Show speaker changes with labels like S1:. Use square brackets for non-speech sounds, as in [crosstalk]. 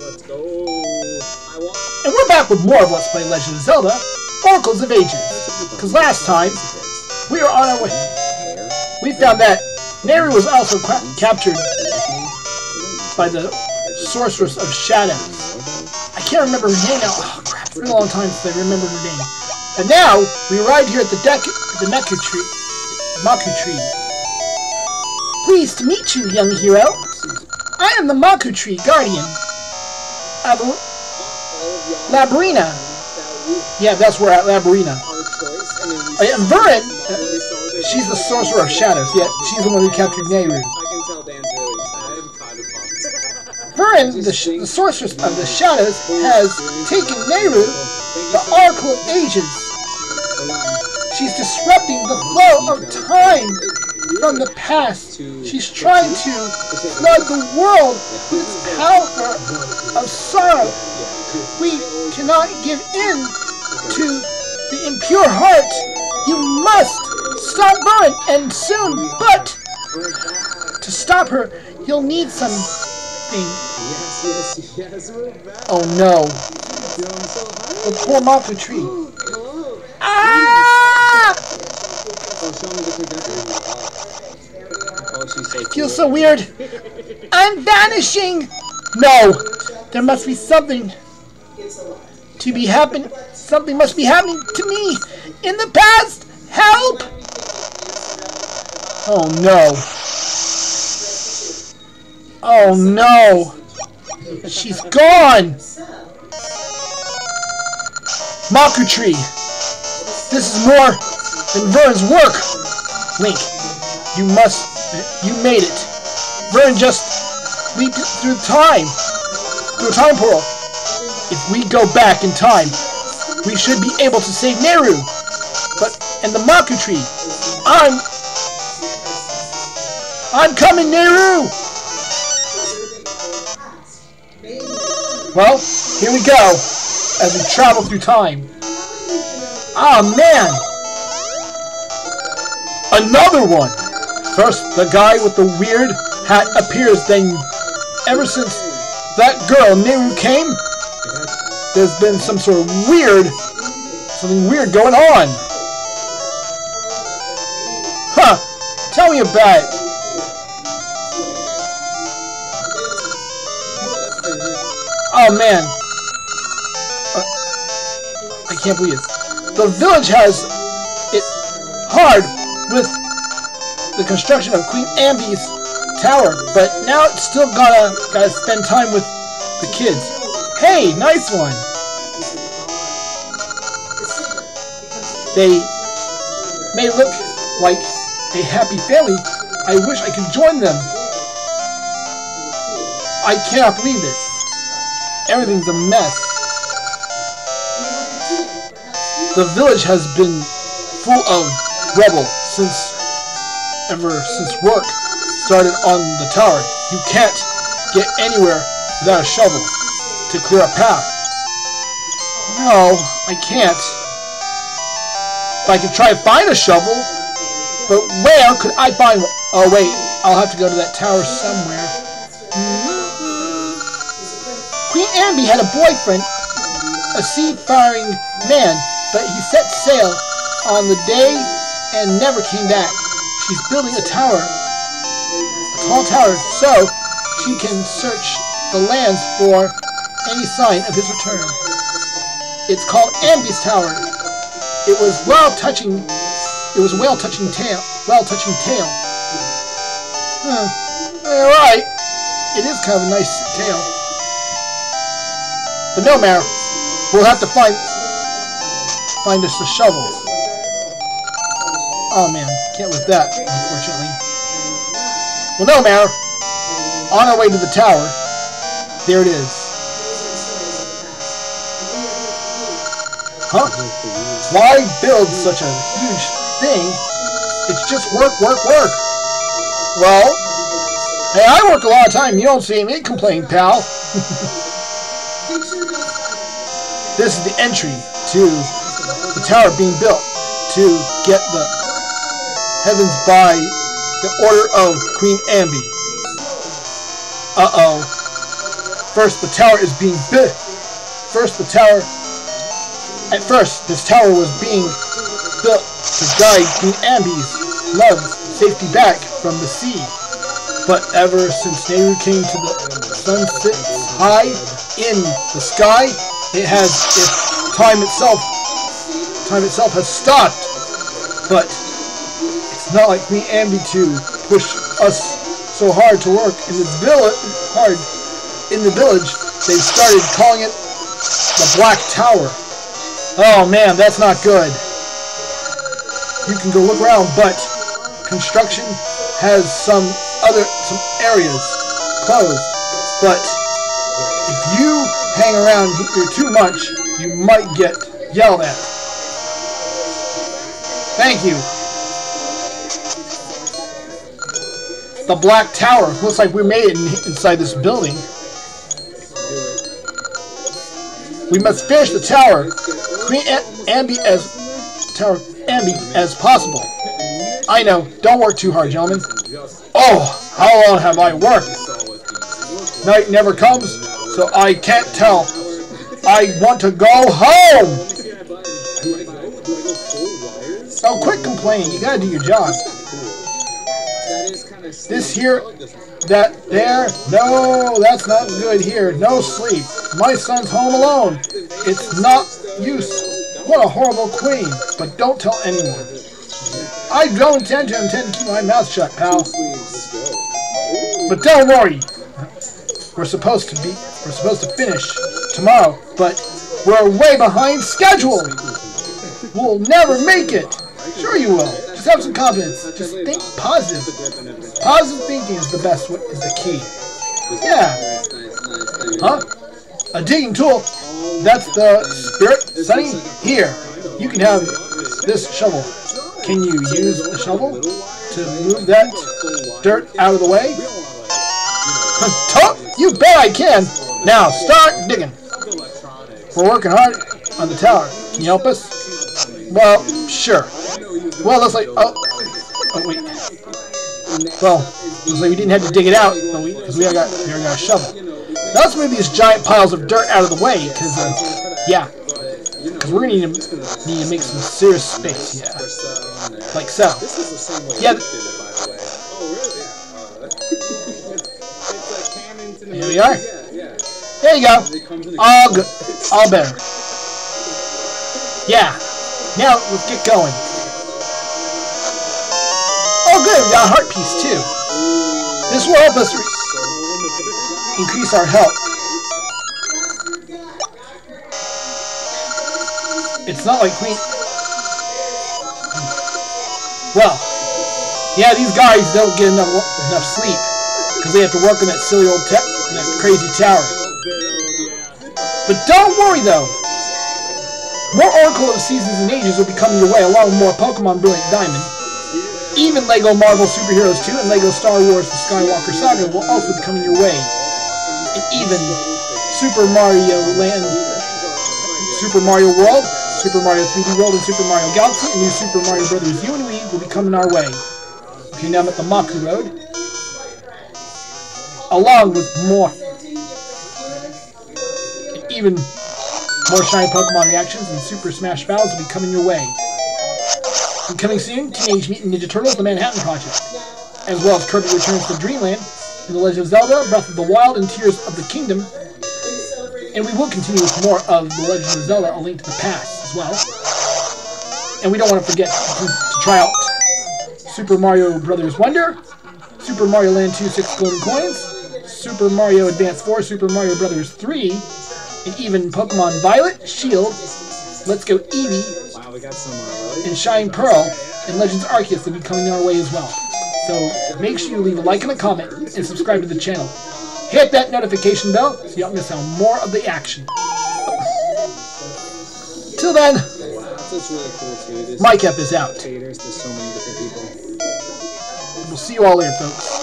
S1: Let's go. I want.
S2: And we're back with more of Let's Play Legend of Zelda, Oracles of Ages. Because last time, we were on our way. We found that Nayru was also ca captured by the Sorceress of Shadows. I can't remember her name now. Oh crap, it's been a long time since I remembered her name. And now, we arrive here at the deck, the Neku tree, Maku tree. Pleased to meet you, young hero. I am the Maku tree guardian. Of Labrynna. Yeah, that's where at Labrynna. Oh, yeah, and uh, she's the Sorcerer of Shadows. Yeah, she's the one who captured Nayru.
S1: I can tell Dan's really excited. I'm kind of pumped.
S2: Veran, the, the Sorceress of the Shadows, has taken Nayru, the Oracle of Ages. She's disrupting the flow of time from the past. She's trying to flood the world with its power of sorrow. We cannot give in to the impure heart. You must stop Veran, and soon, but to stop her, you'll need something.
S1: Yes, yes, yes. We're.
S2: Oh no,
S1: Yo, I'm so
S2: the
S1: hyped.
S2: poor Mapu tree. Ah!
S1: Oh, show me the trajectory. Oh, she's so cool.
S2: Feels so weird. I'm vanishing. No, there must be something to be happening. Something must be happening to me in the past. Help! Oh no. Oh no. She's gone. Maku tree. This is more than Veran's work. Link, you must. You made it. Veran just leaped through time. Through time portal. If we go back in time, we should be able to save Nayru. But and the Maku tree. I'm. I'm coming, Nayru. Well, here we go as we travel through time. Ah, man! Another one! First, the guy with the weird hat appears, then ever since that girl, Nayru, came, there's been some sort of weird, something weird going on. Huh, tell me about it. Oh man. Uh, I can't believe it. The village has it hard with the construction of Queen Ambi's tower, but now it's still gotta gotta spend time with the kids. Hey, nice one. They may look like a happy family. I wish I could join them. I cannot believe this. Everything's a mess. The village has been full of rubble since ever since work started on the tower. You can't get anywhere without a shovel to clear a path. No, I can't. If I could try to find a shovel, but where could I find one? Oh wait, I'll have to go to that tower somewhere. Queen Ambi had a boyfriend, a seafaring man, but he set sail on the day and never came back. She's building a tower, a tall tower, so she can search the lands for any sign of his return. It's called Ambi's Tower. It was well touching. It was well touching tale. Well touching tale. Huh. All right. It is kind of a nice tale. But no matter, we'll have to find find us a shovel. Oh man, can't lift that, unfortunately. Well, no matter. On our way to the tower, there it is. Huh? Why build such a huge thing? It's just work, work, work. Well, hey, I work a lot of time. You don't see me complain, pal. [laughs] This is the entry to the tower being built to get the heavens by the order of Queen Ambi. Uh-oh. First, the tower is being built. First, the tower. At first, this tower was being built to guide Queen Ambi's love safety back from the sea. But ever since Nayru came to the sun sits high in the sky, it has if time itself time itself has stopped. But not like Queen Ambi to push us so hard to work in this village hard in the village. They started calling it the Black Tower. Oh man, that's not good. You can go look around, but construction has some other some areas closed. But if you hang around here too much, you might get yelled at. Thank you. The Black Tower. Looks like we made it in, inside this building. We must finish the tower. Queen Ambi as tower Ambi as possible. I know. Don't work too hard, gentlemen. Oh, how long have I worked? Night never comes, so I can't tell. I want to go home. So quit complaining. You gotta do your job. This here, that there, no, that's not good here. No sleep. My son's home alone. It's not use. What a horrible queen. But don't tell anyone. I don't intend to intend to keep my mouth shut, pal. But don't worry. We're supposed to be, we're supposed to finish tomorrow, but we're way behind schedule. We'll never make it. Sure you will. Just have some confidence. Just think positive. Positive thinking is the best, is the key. Yeah. Huh? A digging tool. That's the spirit. Sonny, here. You can have this shovel. Can you use the shovel to move that dirt out of the way? [laughs] You bet I can. Now, start digging. We're working hard on the tower. Can you help us? Well, sure. Well, looks like... Oh, oh wait. Well, looks like we didn't have to dig it out, because we, we got, we got a shovel. Now let's move these giant piles of dirt out of the way, because, uh, yeah. Because we're going to need to, need to make some serious space, yeah. Like so. Yeah. Here we are. There you go. All good. All better. Yeah. Now, let's get going. Good, we got a heart piece too. This will help us increase our health. It's not like Queen... Well, yeah, these guys don't get enough, enough sleep because they have to work on that silly old tech that crazy tower. But don't worry though. More Oracle of Seasons and Ages will be coming your way along with more Pokemon Brilliant Diamond. Even LEGO Marvel Superheroes 2 and LEGO Star Wars The Skywalker Saga will also be coming your way. And even Super Mario Land, Super Mario World, Super Mario 3D World, and Super Mario Galaxy, and new Super Mario Brothers U and Wii will be coming our way. Okay, now I'm at the Maku Road. Along with more, and even more shiny Pokemon reactions and Super Smash battles will be coming your way. Coming soon, Teenage Mutant Ninja Turtles The Manhattan Project, as well as Kirby Returns to Dreamland, and The Legend of Zelda, Breath of the Wild, and Tears of the Kingdom. And we will continue with more of The Legend of Zelda, A Link to the Past as well. And we don't want to forget to, to try out Super Mario Brothers Wonder, Super Mario Land 2 6 Golden Coins, Super Mario Advance 4, Super Mario Brothers 3, and even Pokemon Violet, Shield, Let's Go Eevee,
S1: Wow, we got some, uh,
S2: and Shine Pearl, and Legends Arceus will be coming our way as well. So make sure you leave a like and a comment, and subscribe to the channel. Hit that notification bell so you don't miss out more of the action. Till then,
S1: That's what's really cool too. This
S2: Mike F is out.
S1: caters to so many different people.
S2: We'll see you all later, folks.